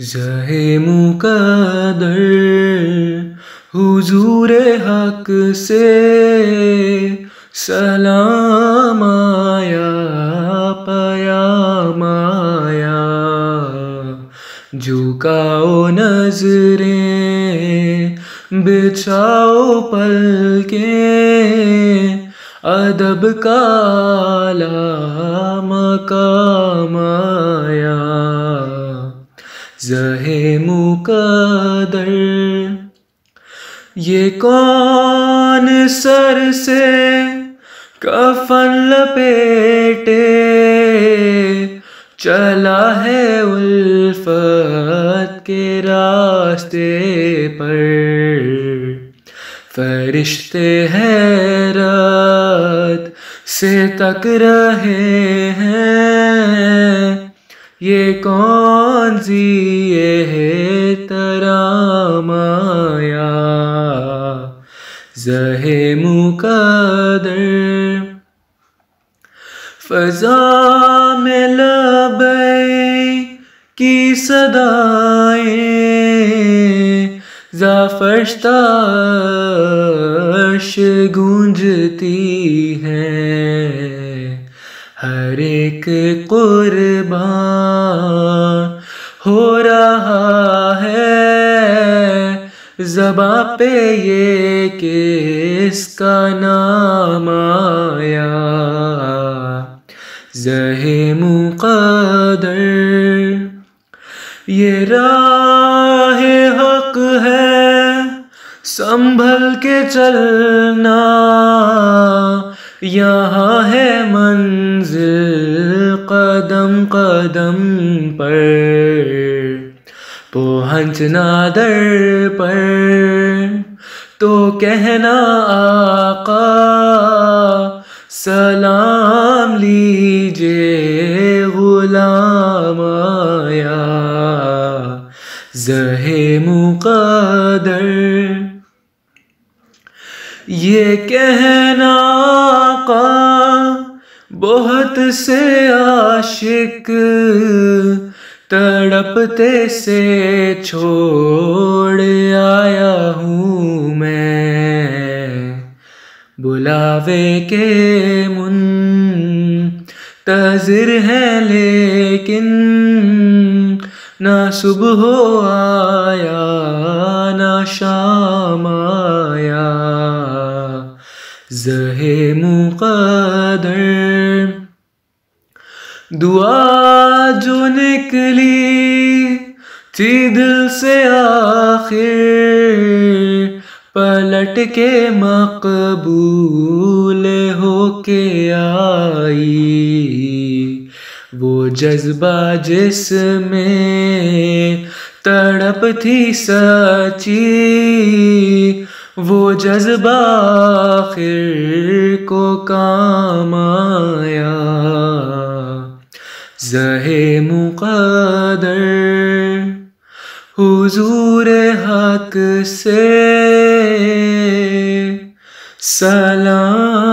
जहे मुकदर, हुजूर हक से सलाम आया, पया माया। झुकाओ नज़रें, बिछाओ पल के अदब काला मकामाया जहे मुकदर, ये कौन सर से कफन लपेटे? चला है उल्फत के रास्ते पर, फरिश्ते हैरत से तक रहे हैं। ये कौन सी ये तरा माया? जहे मुकदर फजा में लबे की सदाएँ जाफरश गूंजती हैं हर एक कुर्बान हो रहा है। जबा पे ये किसका नाम आया? जहे मुकदर ये राह हक है संभल के चलना। यहाँ है मंजिल कदम पर पहुँचना दर पर। तो कहना आका, सलाम लीजिए गुलाम आया। जहे मुकदर ये कहना का बहुत से आशिक तड़पते से छोड़ आया हूँ मैं। बुलावे के मुन तजर है लेकिन ना सुबह आया, ना शाम आया जहे मुकदर दुआ जो निकली थी दिल से आखिर पलट के मकबूल होके आई वो जज्बा जिसमें तड़प थी सची वो जज्बा आखिर को काम आया। जहे मुकदर हुजूर हक से सलाम